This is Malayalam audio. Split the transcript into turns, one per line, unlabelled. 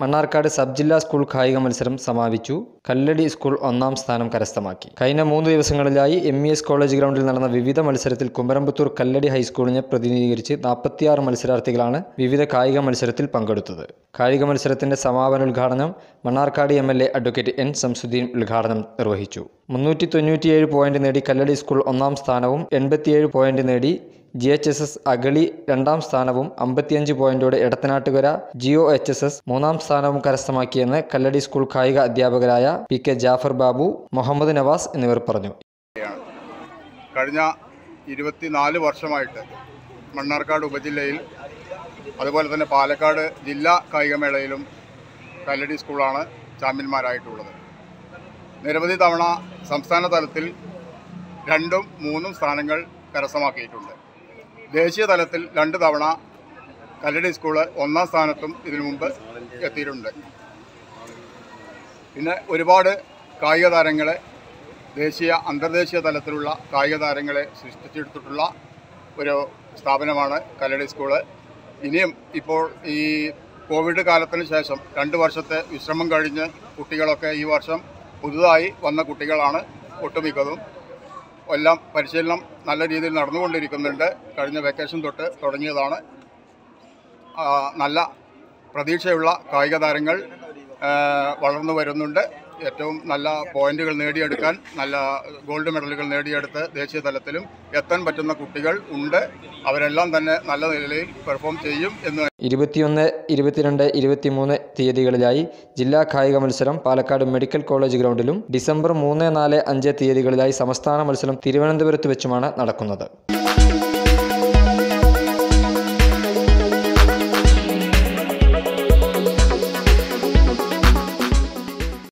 മണ്ണാർക്കാട് സബ് ജില്ലാ സ്കൂൾ കായിക മത്സരം സമാപിച്ചു. കല്ലടി സ്കൂൾ ഒന്നാം സ്ഥാനം കരസ്ഥമാക്കി. കഴിഞ്ഞ മൂന്ന് ദിവസങ്ങളിലായി എം ഇ എസ് കോളേജ് ഗ്രൗണ്ടിൽ നടന്ന വിവിധ മത്സരത്തിൽ കുമരമ്പത്തൂർ കല്ലടി ഹൈസ്കൂളിനെ പ്രതിനിധീകരിച്ച് നാൽപ്പത്തിയാറ് മത്സരാർത്ഥികളാണ് വിവിധ കായിക മത്സരത്തിൽ പങ്കെടുത്തത്. കായിക മത്സരത്തിന്റെ സമാപന ഉദ്ഘാടനം Mannarkkad M L A advocate N Samsuddin ഉദ്ഘാടനം നിർവഹിച്ചു. മുന്നൂറ്റി തൊണ്ണൂറ്റിയേഴ് പോയിന്റ് നേടി കല്ലടി സ്കൂൾ ഒന്നാം സ്ഥാനവും എൺപത്തിയേഴ് പോയിന്റ് നേടി G H S S Agali രണ്ടാം സ്ഥാനവും അമ്പത്തിയഞ്ച് പോയിന്റോടെ Edathanattukara G O H S S മൂന്നാം സ്ഥാനവും കരസ്ഥമാക്കിയെന്ന് കല്ലടി സ്കൂൾ കായിക അധ്യാപകരായ പി കെ ജാഫർ ബാബു മുഹമ്മദ് നവാസ് എന്നിവർ പറഞ്ഞു.
കഴിഞ്ഞ ഇരുപത്തിനാല് വർഷമായിട്ട് മണ്ണാർക്കാട് ഉപജില്ലയിൽ അതുപോലെ തന്നെ പാലക്കാട് ജില്ലാ കായികമേളയിലും കല്ലടി സ്കൂളാണ് ചാമ്പ്യന്മാരായിട്ടുള്ളത്. നിരവധി തവണ സംസ്ഥാന തലത്തിൽ രണ്ടും മൂന്നും സ്ഥാനങ്ങൾ കരസ്ഥമാക്കിയിട്ടുണ്ട്. ദേശീയ തലത്തിൽ രണ്ട് തവണ കല്ലടി സ്കൂൾ ഒന്നാം സ്ഥാനത്തും ഇതിനു മുമ്പ് എത്തിയിട്ടുണ്ട്. പിന്നെ ഒരുപാട് കായിക താരങ്ങളെ ദേശീയ അന്തർദേശീയ തലത്തിലുള്ള കായിക താരങ്ങളെ സൃഷ്ടിച്ചെടുത്തിട്ടുള്ള ഒരു സ്ഥാപനമാണ് കല്ലടി സ്കൂൾ ഇനിയും ഇപ്പോൾ ഈ കോവിഡ് കാലത്തിന് ശേഷം രണ്ട് വർഷത്തെ വിശ്രമം കഴിഞ്ഞ് കുട്ടികളൊക്കെ ഈ വർഷം പുതുതായി വന്ന കുട്ടികളാണ് ഒട്ടുമിക്കതും. എല്ലാം പരിശീലനം നല്ല രീതിയിൽ നടന്നുകൊണ്ടിരിക്കുന്നുണ്ട്. കഴിഞ്ഞ വെക്കേഷൻ തൊട്ട് തുടങ്ങിയതാണ്. നല്ല പ്രതീക്ഷയുള്ള കായിക താരങ്ങൾ വളർന്നു വരുന്നുണ്ട്. ഏറ്റവും നല്ല പോയിന്റുകൾ നേടിയെടുക്കാൻ നല്ല ഗോൾഡ് മെഡലുകൾ നേടിയെടുത്ത് ദേശീയ തലത്തിലും എത്താൻ പറ്റുന്ന കുട്ടികൾ ഉണ്ട്. അവരെല്ലാം തന്നെ നല്ല നിലയിൽ പെർഫോം ചെയ്യും എന്ന്
ഇരുപത്തിയൊന്ന് ഇരുപത്തിരണ്ട് ഇരുപത്തിമൂന്ന് തീയതികളിലായി ജില്ലാ കായിക മത്സരം പാലക്കാട് മെഡിക്കൽ കോളേജ് ഗ്രൗണ്ടിലും ഡിസംബർ മൂന്ന് നാല് അഞ്ച് തീയതികളിലായി സംസ്ഥാന മത്സരം തിരുവനന്തപുരത്ത് വെച്ചുമാണ് നടക്കുന്നത്.